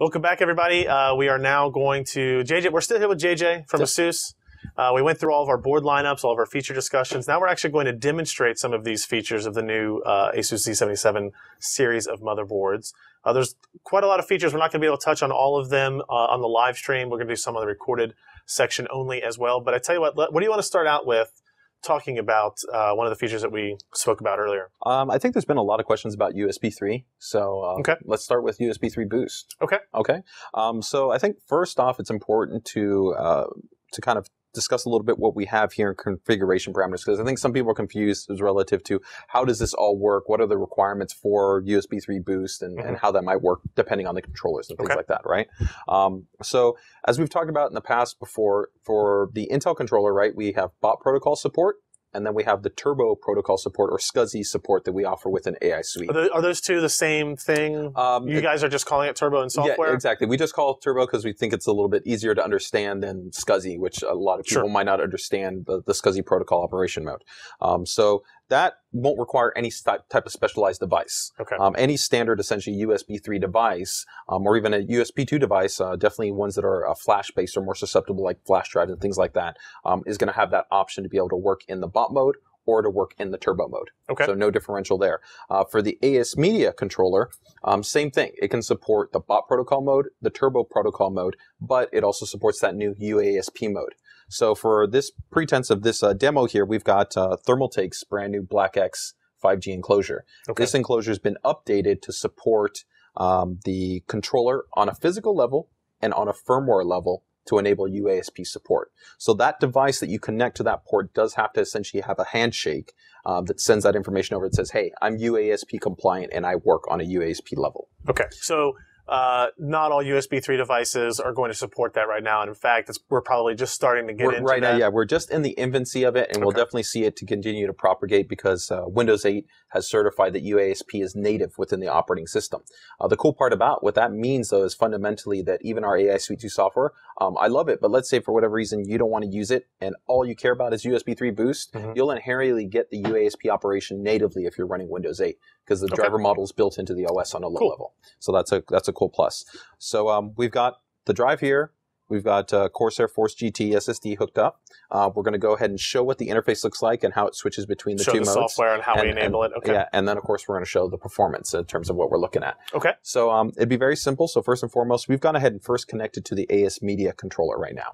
Welcome back, everybody. Uh, we are now going to JJ. We're still here with JJ from Yep. ASUS. Uh, we went through all of our board lineups, all of our feature discussions. Now we're actually going to demonstrate some of these features of the new uh, ASUS Z77 series of motherboards. Uh, there's quite a lot of features. We're not going to be able to touch on all of them uh, on the live stream. We're going to do some of the recorded section only as well. But I tell you what, what do you want to start out with talking about uh, one of the features that we spoke about earlier? Um, I think there's been a lot of questions about USB 3. So uh, Okay. let's start with USB 3 Boost. Okay. Okay. Um, so I think first off, it's important to uh, to kind of discuss a little bit what we have here in configuration parameters because I think some people are confused as relative to how does this all work? What are the requirements for USB 3 Boost and, and how that might work depending on the controllers and things Okay. like that, right? Um, so as we've talked about in the past before, for the Intel controller, right, we have bot protocol support. And then we have the turbo protocol support or SCSI support that we offer within AI Suite. Are, tho- are those two the same thing? Um, you it- guys are just calling it Turbo and software? Yeah, exactly. We just call it turbo because we think it's a little bit easier to understand than SCSI, which a lot of people Sure. might not understand the, the SCSI protocol operation mode. Um, so that won't require any type of specialized device. Okay. Um, any standard, essentially USB 3 device, um, or even a USB 2 device, uh, definitely ones that are uh, flash based or more susceptible, like flash drives and things like that, um, is going to have that option to be able to work in the bot mode or to work in the turbo mode. Okay. So no differential there. Uh, for the ASMedia controller, um, same thing. It can support the bot protocol mode, the turbo protocol mode, but it also supports that new UASP mode. So for this pretense of this uh, demo here, we've got uh, Thermaltake's brand new BlacX 5G enclosure. Okay. This enclosure has been updated to support um, the controller on a physical level and on a firmware level to enable UASP support. So that device that you connect to that port does have to essentially have a handshake um, that sends that information over. It says, "Hey, I'm UASP compliant and I work on a UASP level." Okay, so uh, not all USB 3 devices are going to support that right now, and in fact, it's, we're probably just starting to get We're- into right that. now, yeah, we're just in the infancy of it, and we'll definitely see it to continue to propagate because uh, Windows 8 has certified that UASP is native within the operating system. Uh, the cool part about what that means, though, is fundamentally that even our AI Suite 2 software, um, I love it, but let's say for whatever reason you don't want to use it, and all you care about is USB 3 Boost, Mhm. you'll inherently get the UASP operation natively if you're running Windows 8 because the Okay. driver model is built into the OS on a low Cool. level. So that's a that's a cool plus. So um, we've got the drive here. We've got uh, Corsair Force GT SSD hooked up. Uh, we're going to go ahead and show what the interface looks like and how it switches between the Show two the modes. software and how we And- enable and- it. Okay. Yeah, and then of course we're going to show the performance in terms of what we're looking at. Okay. So um, it'd be very simple. So first and foremost, we've gone ahead and first connected to the ASMedia controller right now.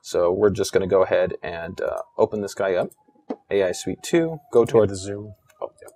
So we're just going to go ahead and uh, open this guy up. AI Suite 2. Go Toward toward the zoom. Oh, yeah.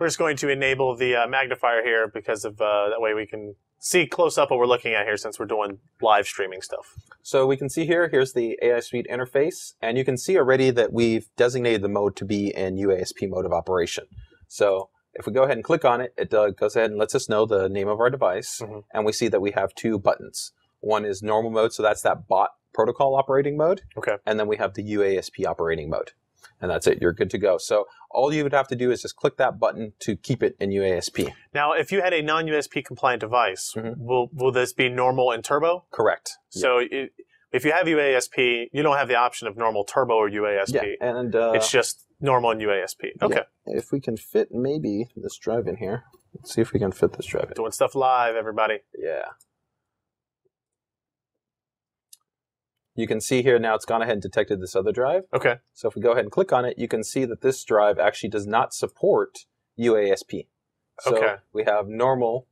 We're just going to enable the uh, magnifier here because of uh, that way we can see close up what we're looking at here since we're doing live streaming stuff. So we can see here, here's the AI Suite interface, and you can see already that we've designated the mode to be in UASP mode of operation. So if we go ahead and click on it, it uh, goes ahead and lets us know the name of our device, Mhm. and we see that we have two buttons. One is normal mode, so that's that bot protocol operating mode, Okay. and then we have the UASP operating mode. And that's it, you're good to go. So all you would have to do is just click that button to keep it in UASP. Now, if you had a non-USB compliant device, Mhm. will will this be normal and turbo? Correct. So it, if you have UASP, you don't have the option of normal turbo or UASP. Yeah, and uh, It's just normal and UASP. Okay. yeah, if we can fit maybe this drive in here, let's see if we can fit this drive in. Doing stuff live, everybody. Yeah. You can see here now it's gone ahead and detected this other drive. Okay. So if we go ahead and click on it, you can see that this drive actually does not support UASP. So Okay. we have normal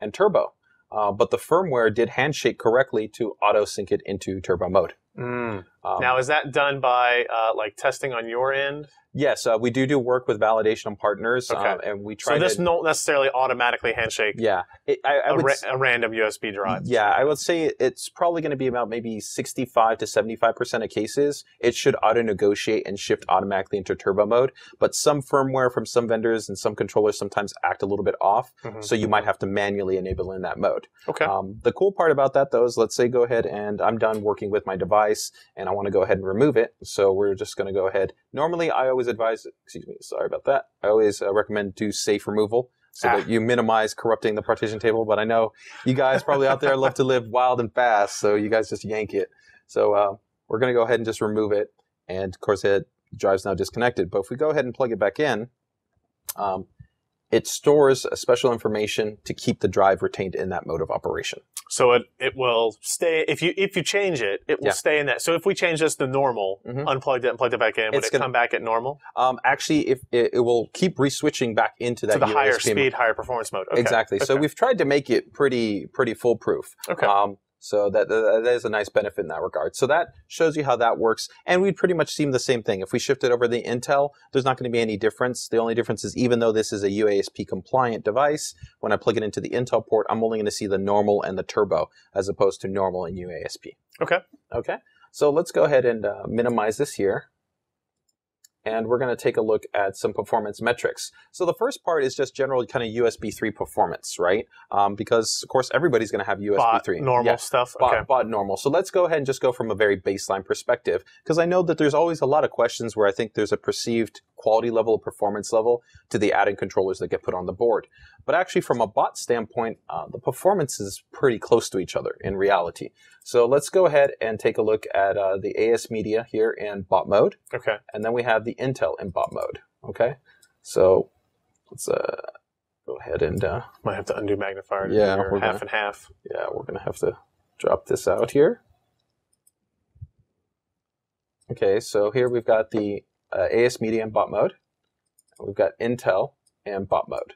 and turbo. Uh, but the firmware did handshake correctly to auto sync it into turbo mode. Mm. Um, Now, is that done by uh, like testing on your end? yes, uh, we do do work with validation partners, Okay. um, and we try So this to. don't necessarily automatically handshake yeah, it, I, I a, would ra- a random USB drive. Yeah, I would say it's probably going to be about maybe 65 to 75% of cases. It should auto negotiate and shift automatically into turbo mode. But some firmware from some vendors and some controllers sometimes act a little bit off. Mhm. So you might have to manually enable in that mode. Okay. Um, the cool part about that though is let's say go ahead and I'm done working with my device and I want to go ahead and remove it. So we're just going to go ahead. Normally I always advise, excuse me, sorry about that. I always uh, recommend do safe removal so Ah. that you minimize corrupting the partition table. But I know you guys probably out there love to live wild and fast, so you guys just yank it. So uh, we're going to go ahead and just remove it. And of course, it drive's now disconnected. But if we go ahead and plug it back in, um, it stores a special information to keep the drive retained in that mode of operation. So it, it will stay if you if you change it, it will Yeah. stay in that. So if we change this to normal, Mhm. unplugged it and plugged it back in, would It's it gonna- come back at normal Um, actually, if it, it will keep re-switching back into that to the higher speed, higher performance mode? Okay. Exactly. So we've tried to make it pretty pretty foolproof. Okay. Um, so that, that is a nice benefit in that regard. So that shows you how that works, and we'd pretty much seen the same thing. If we shifted over the Intel, there's not going to be any difference. The only difference is even though this is a UASP compliant device, when I plug it into the Intel port, I'm only going to see the normal and the turbo as opposed to normal and UASP. Okay. Okay. So let's go ahead and uh, minimize this here. And we're going to take a look at some performance metrics. So the first part is just general kind of USB 3 performance, right? Um, because, of course, everybody's going to have USB Bot 3. normal Yeah, stuff. bot, okay. bot normal. So let's go ahead and just go from a very baseline perspective, because I know that there's always a lot of questions where I think there's a perceived quality level, performance level to the add-in controllers that get put on the board. But actually, from a bot standpoint, uh, the performance is pretty close to each other in reality. So let's go ahead and take a look at uh, the ASMedia here in bot mode, Okay. and then we have the Intel in bot mode. Okay, so let's uh, go ahead and uh, Might have to undo magnifier. to Yeah, we're half gonna- and half. yeah, we're gonna have to drop this out here. Okay, so here we've got the uh, ASMedia and bot mode. We've got Intel and bot mode.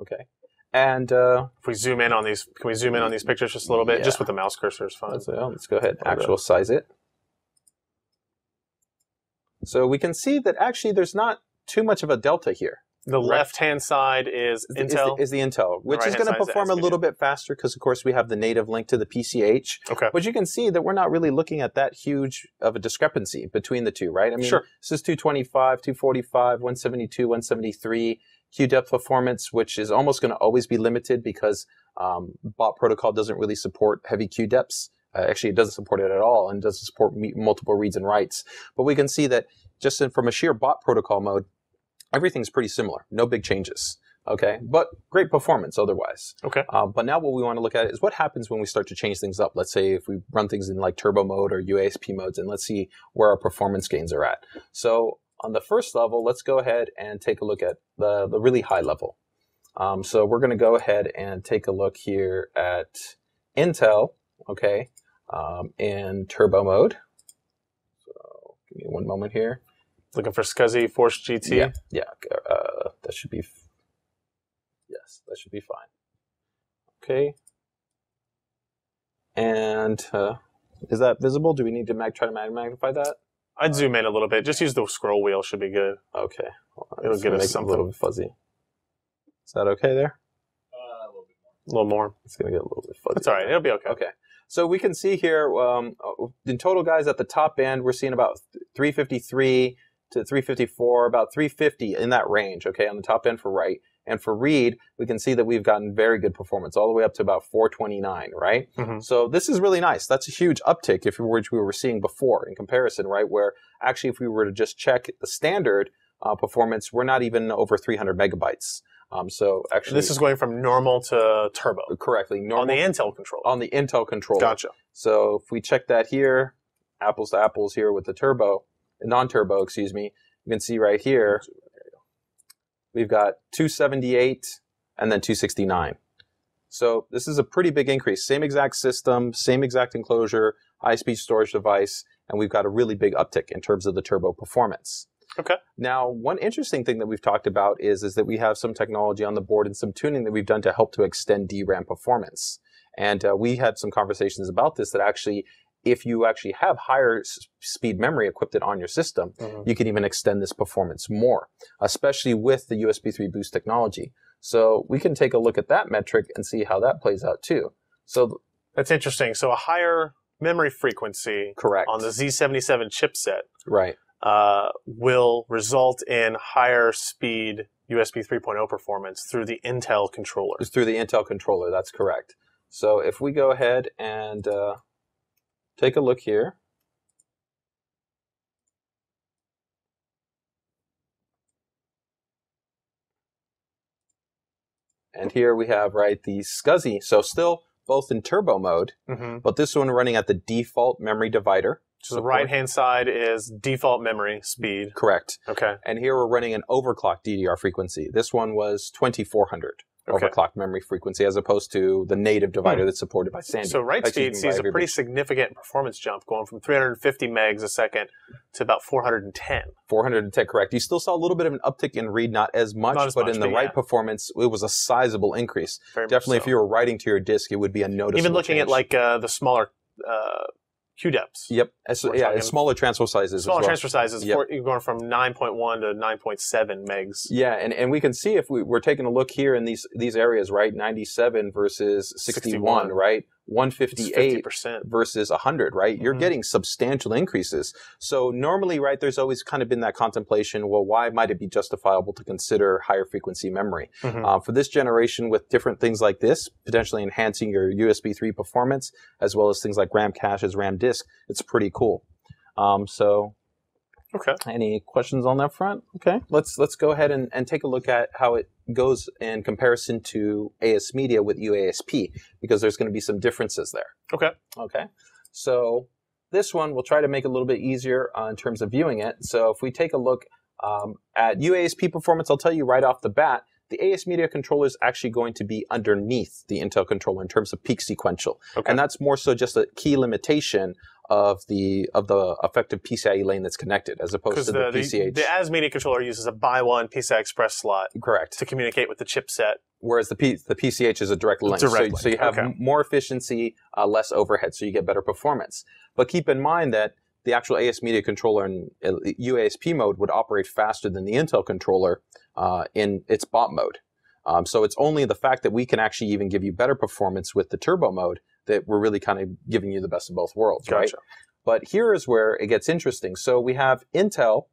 Okay, and uh, If we zoom in on these, can we zoom in on these pictures just a little bit? Yeah. Just with the mouse cursor is fine. let's, let's go ahead and actual size it. So we can see that actually there's not too much of a delta here. The Right. left hand side is Is the- Intel. is the, is the Intel, which is right-hand going to is the perform a little bit faster because, of course, we have the native link to the PCH. okay. But you can see that we're not really looking at that huge of a discrepancy between the two, right? I mean, Sure. this is 225, 245, 172, 173 queue depth performance, which is almost going to always be limited because um, bot protocol doesn't really support heavy queue depths. Uh, actually, it doesn't support it at all and doesn't support me- multiple reads and writes. But we can see that just in, from a sheer bot protocol mode, everything's pretty similar. No big changes. Okay, but great performance otherwise. Okay. Uh, but now what we want to look at is what happens when we start to change things up. Let's say if we run things in like turbo mode or UASP modes, and let's see where our performance gains are at. So on the first level, let's go ahead and take a look at the, the really high level. Um, so we're going to go ahead and take a look here at Intel, okay, um, in turbo mode. So give me one moment here. Looking for SCSI Force GT. Yeah, yeah, uh, that should be. f- Yes, that should be fine. Okay. And uh, is that visible? Do we need to mag- try to mag- magnify that? I'd zoom in a little bit. Just use the scroll wheel should be good. Okay. Hold It'll just give us make it something. a little bit fuzzy. Is that okay there? A little more. A little more. It's gonna get a little bit fuzzy. That's all right. It'll be okay. Okay. So we can see here, um, in total, guys, at the top end, we're seeing about 353 to 354, about 350 in that range, okay, on the top end for write. And for read, we can see that we've gotten very good performance, all the way up to about 429, right? Mhm. So this is really nice. That's a huge uptick if we were, which we were seeing before in comparison, right? Where actually, if we were to just check the standard uh, performance, we're not even over 300 megabytes. Um, so actually, This is going from normal to turbo correctly normal on the Intel controller. on the Intel controller. Gotcha. So if we check that here, apples to apples here with the turbo, non-turbo, excuse me, you can see right here, we've got 278 and then 269. So this is a pretty big increase. Same exact system, same exact enclosure, high-speed storage device, and we've got a really big uptick in terms of the turbo performance. Okay. Now, one interesting thing that we've talked about is, is that we have some technology on the board and some tuning that we've done to help to extend DRAM performance. And uh, we had some conversations about this that actually, if you actually have higher s- speed memory equipped it on your system, Mhm. you can even extend this performance more, especially with the USB 3 boost technology. So we can take a look at that metric and see how that plays out too. So That's interesting. So a higher memory frequency correct. on the Z77 chipset right. Uh, will result in higher speed USB 3.0 performance through the Intel controller. It's through the Intel controller. That's correct. So if we go ahead and uh, take a look here. And here we have, right, the SCSI. So still both in turbo mode, hmm but this one running at the default memory divider. So the right hand side is default memory speed. Correct. Okay. And here we're running an overclock DDR frequency. This one was 2400 Okay. overclock memory frequency as opposed to the native divider that's supported by Sandy. So write speed sees a pretty significant performance jump going from 350 megs a second to about 410. 410 correct. You still saw a little bit of an uptick in read, not as much, Not as but much, in the but right yeah. performance, it was a sizable increase. Very Definitely, if you were writing to your disk, it would be a noticeable. even looking at like uh, the smaller uh, queue depths. Yep. As- yeah, smaller transfer sizes. Smaller as well. transfer sizes, Yep. for, you're going from 9.1 to 9.7 megs. Yeah, and, and we can see if we, we're taking a look here in these these areas, right? 97 versus 61, 61. right? It's 158 50%. versus 100, right? You're Mhm. getting substantial increases. So normally, right, there's always kind of been that contemplation, well, why might it be justifiable to consider higher frequency memory? Mhm. Uh, for this generation, with different things like this, potentially enhancing your USB 3 performance, as well as things like RAM caches, RAM disk, it's pretty cool. Um, so Okay. any questions on that front? Okay, let's let's go ahead and, and take a look at how it goes in comparison to ASMedia with UASP because there's going to be some differences there. Okay. Okay, so this one we'll try to make a little bit easier uh, in terms of viewing it. So if we take a look um, at UASP performance, I'll tell you right off the bat. The AS Media controller is actually going to be underneath the Intel controller in terms of peak sequential, Okay. and that's more so just a key limitation of the of the effective PCIe lane that's connected, as opposed to the, the, the, PCH. the AS media controller uses a by one PCI Express slot Correct. to communicate with the chipset. Whereas the P, the PCH is a direct link, Direct so, link, so you have okay. more efficiency, uh, less overhead, so you get better performance. But keep in mind that the actual ASMedia controller in UASP mode would operate faster than the Intel controller uh, in its bot mode. Um, so it's only the fact that we can actually even give you better performance with the turbo mode that we're really kind of giving you the best of both worlds, right? But here is where it gets interesting. So we have Intel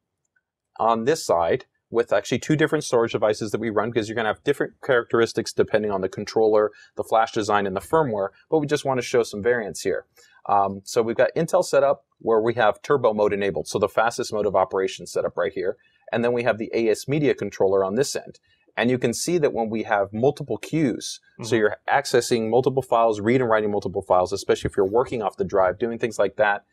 on this side with actually two different storage devices that we run because you're going to have different characteristics depending on the controller, the flash design, and the firmware. But we just want to show some variance here. Um, so we've got Intel set up where we have turbo mode enabled, so the fastest mode of operation set up right here. And then we have the AS Media controller on this end. And you can see that when we have multiple queues, so Mhm. you're accessing multiple files, read and writing multiple files, especially if you're working off the drive, doing things like that,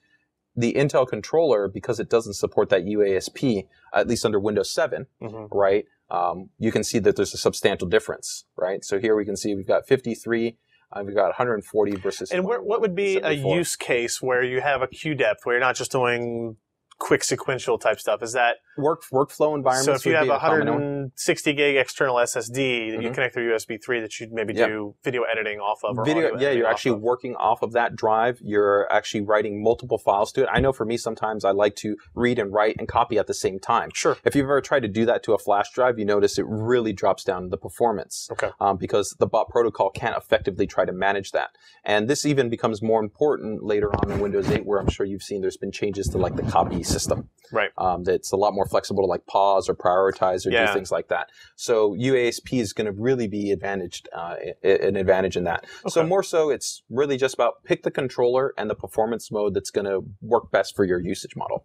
the Intel controller, because it doesn't support that UASP, at least under Windows 7, Mhm. right? Um, you can see that there's a substantial difference, right? So here we can see we've got 53, uh, we've got 140 versus. And what would be a use case where you have a queue depth where you're not just doing quick sequential type stuff? Is that work workflow environments? so? If you have a a 160 gig external SSD that you Mhm. connect through USB 3 that you'd maybe Yep. do video editing off of, or video yeah you're actually of. working off of that drive you're actually writing multiple files to it i know for me sometimes i like to read and write and copy at the same time Sure. if you've ever tried to do that to a flash drive you notice it really drops down the performance Okay. um, because the bot protocol can't effectively try to manage that and this even becomes more important later on in windows 8 where i'm sure you've seen there's been changes to like the copy system Right. um, that's a lot more flexible to like pause or prioritize or Yeah. do things like that. So UASP is going to really be advantaged, uh, an advantage in that. So more so, it's really just about pick the controller and the performance mode that's going to work best for your usage model.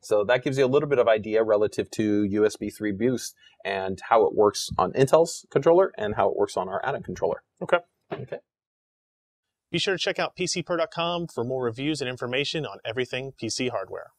So that gives you a little bit of idea relative to USB 3 Boost and how it works on Intel's controller and how it works on our Atom controller. Okay. Okay. Be sure to check out PCPer.com for more reviews and information on everything PC hardware.